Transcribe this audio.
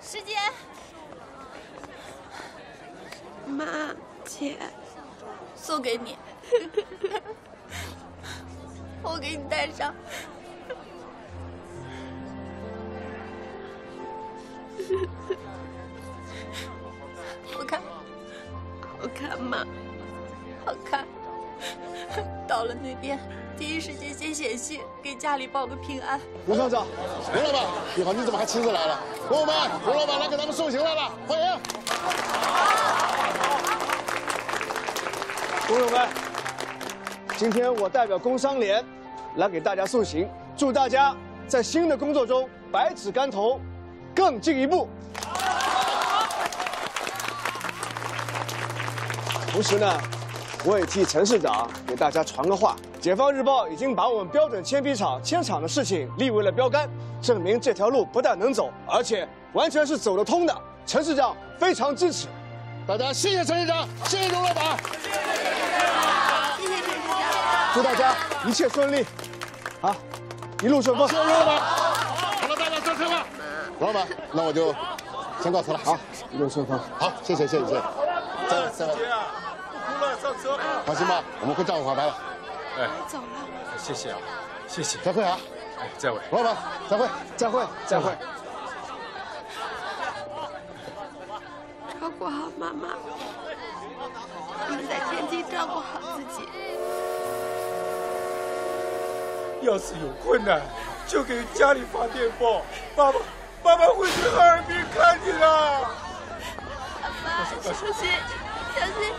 师姐，妈，姐，送给你，我给你戴上。好看，好看吗？好看。到了那边，第一时间先写信给家里报个平安。吴厂长，吴老板，你好，你怎么还亲自来了？朋友们，吴老板来给咱们送行来了，欢迎！工友们，今天我代表工商联来给大家送行，祝大家在新的工作中百尺竿头，更进一步。同时呢，我也替陈市长给大家传个话：解放日报已经把我们标准铅笔厂迁厂的事情立为了标杆，证明这条路不但能走，而且完全是走得通的。陈市长非常支持，大家谢谢陈市长，谢谢刘老板，谢谢陈市长，祝大家一切顺利，啊，一路顺风。谢谢刘老板。好了，大家上车吧。刘老板，那我就先告辞了。好，一路顺风。好，谢谢谢谢谢谢。再再姐啊，不哭了，上车。放心吧，我们会照顾好他的。哎，走了。谢谢啊，谢谢。再会啊。哎，再会。刘老板，再会，再会，再会。照顾好妈妈，你们在天津照顾好自己。要是有困难，就给家里发电报，爸爸，爸爸会去哈尔滨看你的。爸爸，小心，小心，